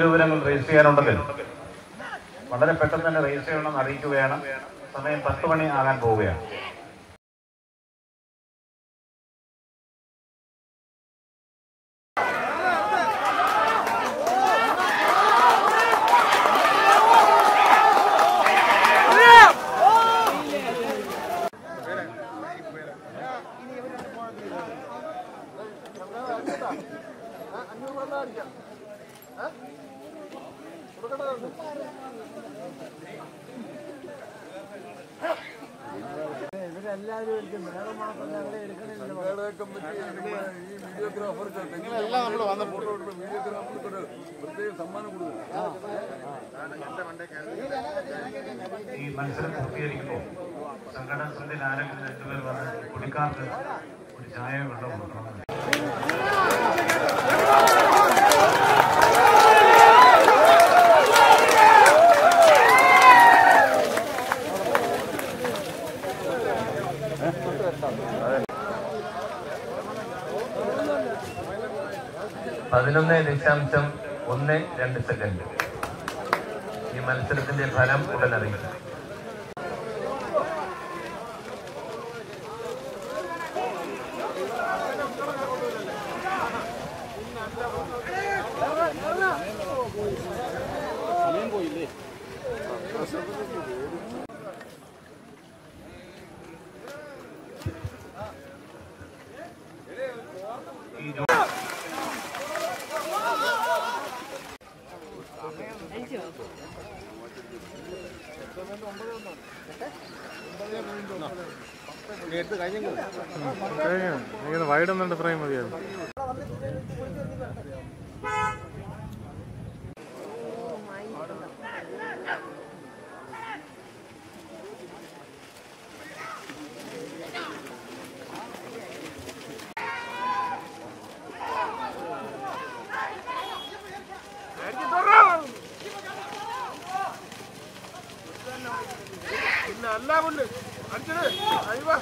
വിവരങ്ങൾ രജിസ്റ്റർ ചെയ്യാനുണ്ടെങ്കിൽ വളരെ പെട്ടെന്ന് തന്നെ രജിസ്റ്റർ ചെയ്യണമെന്ന് അറിയിക്കുകയാണ്. സമയം പത്ത് മണി ആകാൻ പോവുകയാണ്. നമ്മൾ വന്ന ഒരു പ്രത്യേക സമ്മാനം ഈ മത്സരം പൂർത്തീകരിക്കുമ്പോൾ സംഘടന സമിതിയിൽ ആരെങ്കിലും രണ്ടുപേർ വന്ന് കുടിക്കാർക്ക് ഒരു ചായ വെള്ളം കൊടുക്കണം പതിനൊന്ന് ദശാംശം ഒന്ന് രണ്ട് സെക്കൻഡ്. ഈ മത്സരത്തിന്റെ ഫലം ഉടൻ അറിയിക്കും. വൈഡ് ഒന്നുണ്ട് ഫ്രെയിം മതിയാവും நல்லா உண்டு. அஞ்சு ஐவா.